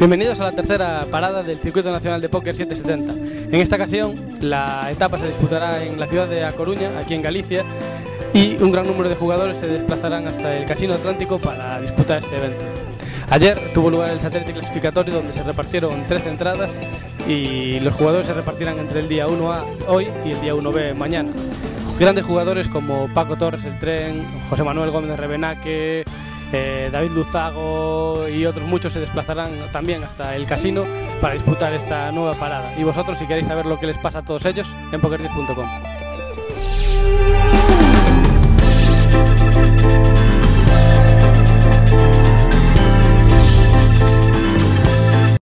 Bienvenidos a la tercera parada del Circuito Nacional de Póker 770. En esta ocasión, la etapa se disputará en la ciudad de A Coruña, aquí en Galicia, y un gran número de jugadores se desplazarán hasta el Casino Atlántico para disputar este evento. Ayer tuvo lugar el satélite clasificatorio donde se repartieron 13 entradas y los jugadores se repartirán entre el día 1A hoy y el día 1B mañana. Grandes jugadores como Paco Torres el Tren, José Manuel Gómez Rebenaque, eh, David Luzago y otros muchos se desplazarán también hasta el casino para disputar esta nueva parada. Y vosotros, si queréis saber lo que les pasa a todos ellos, en poker10.com.